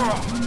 Oh!